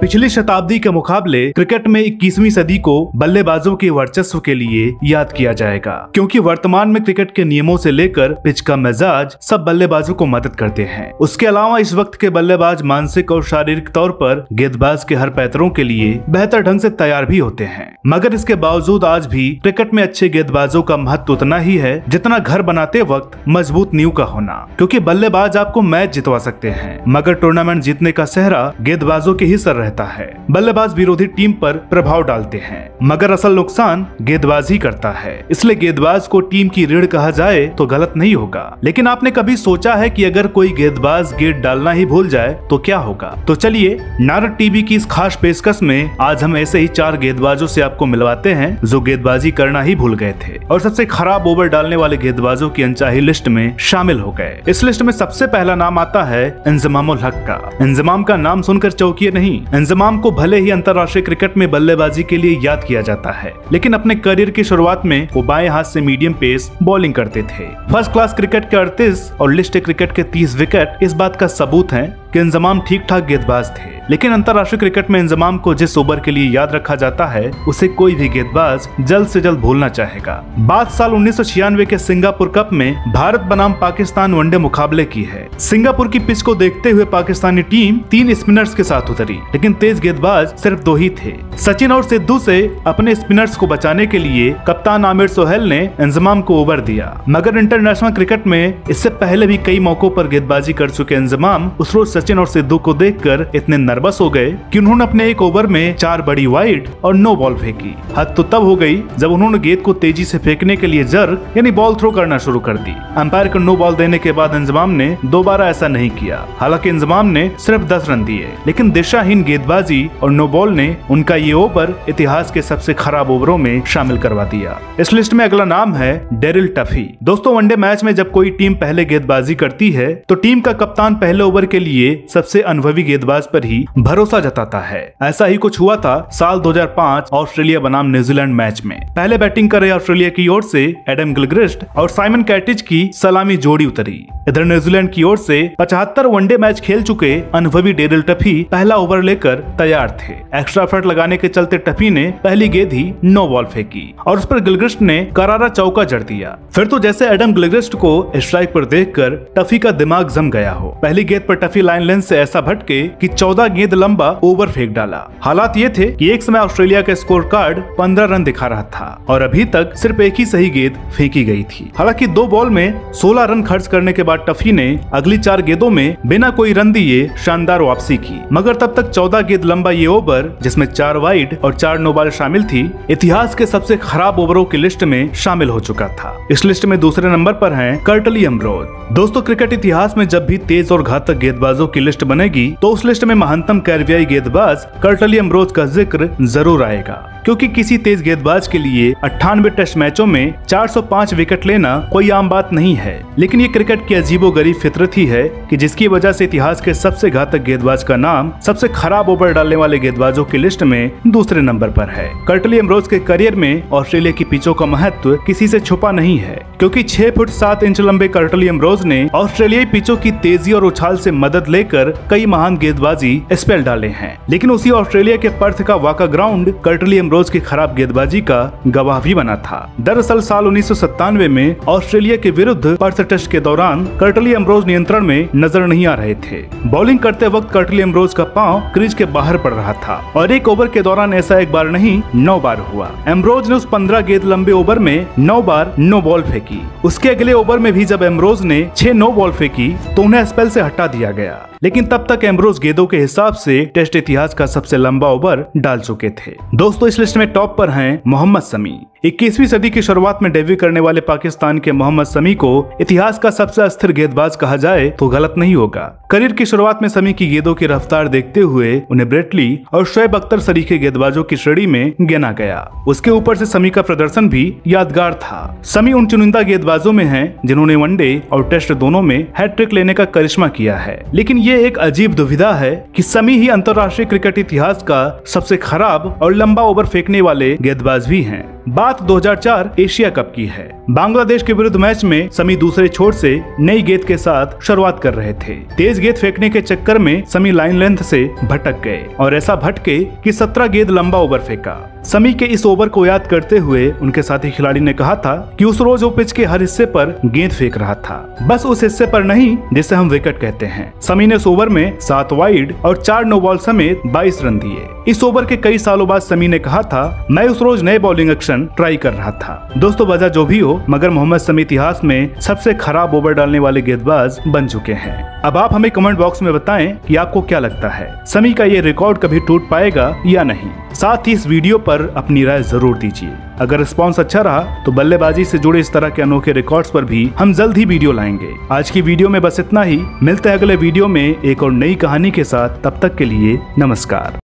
पिछली शताब्दी के मुकाबले क्रिकेट में 21वीं सदी को बल्लेबाजों के वर्चस्व के लिए याद किया जाएगा, क्योंकि वर्तमान में क्रिकेट के नियमों से लेकर पिच का मिजाज सब बल्लेबाजों को मदद करते हैं। उसके अलावा इस वक्त के बल्लेबाज मानसिक और शारीरिक तौर पर गेंदबाज के हर पैतरों के लिए बेहतर ढंग से तैयार भी होते हैं। मगर इसके बावजूद आज भी क्रिकेट में अच्छे गेंदबाजों का महत्व उतना ही है जितना घर बनाते वक्त मज़बूत नींव का होना, क्योंकि बल्लेबाज आपको मैच जितवा सकते हैं। मगर टूर्नामेंट जीतने का सहरा गेंदबाजों के ही सर रहता है। बल्लेबाज विरोधी टीम पर प्रभाव डालते हैं, मगर असल नुकसान गेंदबाज करता है। इसलिए गेंदबाज को टीम की रीढ़ कहा जाए तो गलत नहीं होगा। लेकिन आपने कभी सोचा है कि अगर कोई गेंदबाज गेंद डालना ही भूल जाए तो क्या होगा? तो चलिए, नारद टीवी की इस खास पेशकश में आज हम ऐसे ही चार गेंदबाजों से आपको मिलवाते हैं, जो गेंदबाजी करना ही भूल गए थे। और सबसे खराब ओवर डालने वाले गेंदबाजों की अनचाही लिस्ट में शामिल हो गए। इस लिस्ट में सबसे पहला नाम आता है इंजमामुल हक का। इंजमाम का नाम सुनकर चौकिए नहीं। इंजमाम को भले ही अंतर्राष्ट्रीय क्रिकेट में बल्लेबाजी के लिए याद किया जाता है, लेकिन अपने करियर की शुरुआत में वो बाएँ हाथ से मीडियम पेस बॉलिंग करते थे। फ़र्स्ट क्लास क्रिकेट के अड़तीस और लिस्ट क्रिकेट के तीस विकेट इस बात का सबूत है कि इंजमाम ठीक ठाक गेंदबाज थे। लेकिन अंतर्राष्ट्रीय क्रिकेट में इंजमाम को जिस ओवर के लिए याद रखा जाता है, उसे कोई भी गेंदबाज जल्द से जल्द भूलना चाहेगा। बात साल उन्नीस सौ छियानवे के सिंगापुर कप में भारत बनाम पाकिस्तान वनडे मुकाबले की है। सिंगापुर की पिच को देखते हुए पाकिस्तानी टीम तीन स्पिनर्स के साथ उतरी, लेकिन तेज गेंदबाज सिर्फ़ दो ही थे। सचिन और सिद्धू से अपने स्पिनर्स को बचाने के लिए कप्तान आमिर सोहेल ने इंजमाम को ओवर दिया। मगर इंटरनेशनल क्रिकेट में इससे पहले भी कई मौकों पर गेंदबाजी कर चुके इंजमाम उस रोज सचिन और सिद्धू को देखकर इतने नर्वस हो गए कि उन्होंने अपने एक ओवर में चार बड़ी वाइड और नो बॉल फेंकी। हद तो तब हो गई जब उन्होंने गेंद को तेज़ी से फेंकने के लिए जर, यानी बॉल थ्रो करना शुरू कर दी। अंपायर को नो बॉल देने के बाद इंजमाम ने दोबारा ऐसा नहीं किया। हालाँकि इंजमाम ने सिर्फ़ दस रन दिए, लेकिन दिशाहीन गेंदबाजी और नो बॉल ने उनका ये ओवर इतिहास के सबसे खराब ओवरों में शामिल करवा दिया। इस लिस्ट में अगला नाम है डेरिल टफी। दोस्तों, वनडे मैच में जब कोई टीम पहले गेंदबाजी करती है तो टीम का कप्तान पहले ओवर के लिए सबसे अनुभवी गेंदबाज पर ही भरोसा जताता है। ऐसा ही कुछ हुआ था साल 2005 ऑस्ट्रेलिया बनाम न्यूजीलैंड मैच में। पहले बैटिंग कर रहे ऑस्ट्रेलिया की ओर से एडम गिलग्रिस्ट और साइमन कैटिज की सलामी जोड़ी उतरी। इधर न्यूजीलैंड की ओर से 75 वनडे मैच खेल चुके अनुभवी डेरिल टफी पहला ओवर लेकर तैयार थे। एक्स्ट्रा एफर्ट लगाने के चलते टफी ने पहली गेंद ही नो बॉल फेंकी और उस पर गिलग्रिस्ट ने करारा चौका जड़ दिया। फिर तो जैसे एडम गिलग्रिस्ट को स्ट्राइक पर देखकर टफी का दिमाग जम गया हो। पहली गेंद पर टफी लाइन लेंस से ऐसा भटके कि 14 गेंद लंबा ओवर फेंक डाला। हालात ये थे कि एक समय ऑस्ट्रेलिया का स्कोर कार्ड 15 रन दिखा रहा था और अभी तक सिर्फ़ एक ही सही गेंद फेंकी गई थी। हालाँकि दो बॉल में 16 रन खर्च करने के बाद टफी ने अगली चार गेंदों में बिना कोई रन दिए शानदार वापसी की। मगर तब तक 14 गेंद लंबा ये ओवर जिसमें चार वाइड और चार नो बॉल शामिल थी, इतिहास के सबसे खराब ओवरों की लिस्ट में शामिल हो चुका था। इस लिस्ट में दूसरे नंबर पर हैं कर्टली अमरोज दोस्तों, क्रिकेट इतिहास में जब भी तेज और घातक गेंदबाजों की लिस्ट बनेगी तो उस लिस्ट में महंतम कैरवियाई गेंदबाज कर्टली अमरोज का ज़िक्र ज़रूर आएगा। क्योंकि किसी तेज गेंदबाज के लिए अट्ठानवे टेस्ट मैचों में 405 विकेट लेना कोई आम बात नहीं है। लेकिन ये क्रिकेट की अजीबो गरीब फितरत ही है कि जिसकी वजह से इतिहास के सबसे घातक गेंदबाज का नाम सबसे खराब ओवर डालने वाले गेंदबाजों की लिस्ट में दूसरे नंबर पर है। कर्टली अमरोज के करियर में ऑस्ट्रेलिया की पिचों का महत्व किसी से छुपा नहीं है, क्योंकि छह फुट सात इंच लंबे कर्टली अमरोज ने ऑस्ट्रेलियाई पिचों की तेज़ी और उछाल से मदद लेकर कई महान गेंदबाजी स्पेल डाले हैं। लेकिन उसी ऑस्ट्रेलिया के पर्थ का वाका ग्राउंड कर्टली अमरोज की खराब गेंदबाजी का गवाह भी बना था। दरअसल साल उन्नीस सौ सत्तानवे में ऑस्ट्रेलिया के विरुद्ध पर्थ टेस्ट के दौरान कर्टली अमरोज नियंत्रण में नज़र नहीं आ रहे थे। बॉलिंग करते वक्त कर्टली अमरोज का पाँव क्रीज के बाहर पड़ रहा था और एक ओवर के दौरान ऐसा एक बार नहीं, नौ बार हुआ। एमरोज ने उस पंद्रह गेंद लंबे ओवर में नौ बार नो बॉल फेंकी। उसके अगले ओवर में भी जब एमरोज ने छह नो बॉल फेंकी तो उन्हें स्पेल से हटा दिया गया। लेकिन तब तक एम्ब्रोज गेंदों के हिसाब से टेस्ट इतिहास का सबसे लंबा ओवर डाल चुके थे। दोस्तों, इस लिस्ट में टॉप पर हैं मोहम्मद समी। इक्कीसवीं सदी की शुरुआत में डेब्यू करने वाले पाकिस्तान के मोहम्मद समी को इतिहास का सबसे अस्थिर गेंदबाज कहा जाए तो गलत नहीं होगा। करियर की शुरुआत में समी की गेंदों की रफ्तार देखते हुए उन्हें ब्रेटली और शोएब अख्तर सरीखे गेंदबाजों की श्रेणी में गिना गया। उसके ऊपर से समी का प्रदर्शन भी यादगार था। समी उन चुनिंदा गेंदबाजों में है जिन्होंने वनडे और टेस्ट दोनों में हैट्रिक लेने का करिश्मा किया है। लेकिन ये एक अजीब दुविधा है कि समी ही अंतर्राष्ट्रीय क्रिकेट इतिहास का सबसे खराब और लंबा ओवर फेंकने वाले गेंदबाज भी हैं। बात 2004 एशिया कप की है। बांग्लादेश के विरुद्ध मैच में समी दूसरे छोर से नई गेंद के साथ शुरुआत कर रहे थे। तेज गेंद फेंकने के चक्कर में समी लाइन लेंथ से भटक गए और ऐसा भटके कि 17 गेंद लंबा ओवर फेंका। समी के इस ओवर को याद करते हुए उनके साथी खिलाड़ी ने कहा था कि उस रोज वो पिच के हर हिस्से पर गेंद फेंक रहा था। बस उस हिस्से पर नहीं, जिसे हम विकेट कहते हैं। समी ने इस ओवर में सात वाइड और चार नो बॉल समेत 22 रन दिए। इस ओवर के कई सालों बाद समी ने कहा था, मैं उस रोज नए बॉलिंग एक्शन ट्राई कर रहा था। दोस्तों वजह जो भी हो, मगर मोहम्मद समी इतिहास में सबसे खराब ओवर डालने वाले गेंदबाज बन चुके हैं। अब आप हमें कमेंट बॉक्स में बताएँ कि आपको क्या लगता है। समी का ये रिकॉर्ड कभी टूट पाएगा या नहीं? साथ ही इस वीडियो पर अपनी राय ज़रूर दीजिए। अगर रिस्पॉन्स अच्छा रहा तो बल्लेबाजी से जुड़े इस तरह के अनोखे रिकॉर्ड्स पर भी हम जल्द ही वीडियो लाएँगे। आज की वीडियो में बस इतना ही। मिलते हैं अगले वीडियो में एक और नई कहानी के साथ। तब तक के लिए नमस्कार।